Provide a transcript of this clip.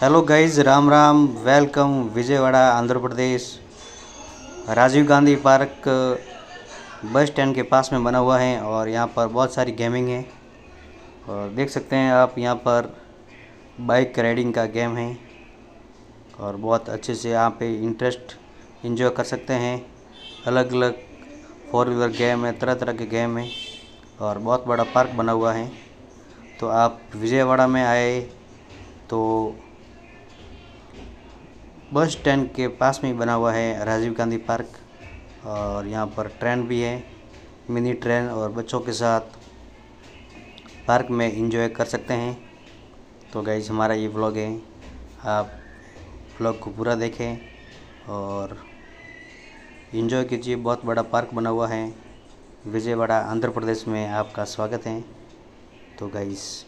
Hello guys Ram Ram welcome Vijayawada Andhra Pradesh Rajiv Gandhi park bus stand के पास में बना हुआ है और यहाँ पर बहुत सारी गेमिंग है। और देख सकते हैं आप यहाँ पर बाइक राइडिंग का गेम है। और बहुत अच्छे से यहाँ पे इंटरेस्ट इंजॉय कर सकते हैं। अलग अलग फोर व्हीलर गेम है तरह तरह के गेम है। और बहुत बड़ा पार्क बना हुआ है। तो आप विजयवाड़ा में आए तो बस स्टैंड के पास में बना हुआ है राजीव गांधी पार्क और यहाँ पर ट्रेन भी है, मिनी ट्रेन और बच्चों के साथ पार्क में इंजॉय कर सकते हैं। तो गाइज़ हमारा ये ब्लॉग है। आप ब्लॉग को पूरा देखें और इंजॉय कीजिए। बहुत बड़ा पार्क बना हुआ है। विजयवाड़ा, आंध्र प्रदेश में आपका स्वागत है। तो गाइस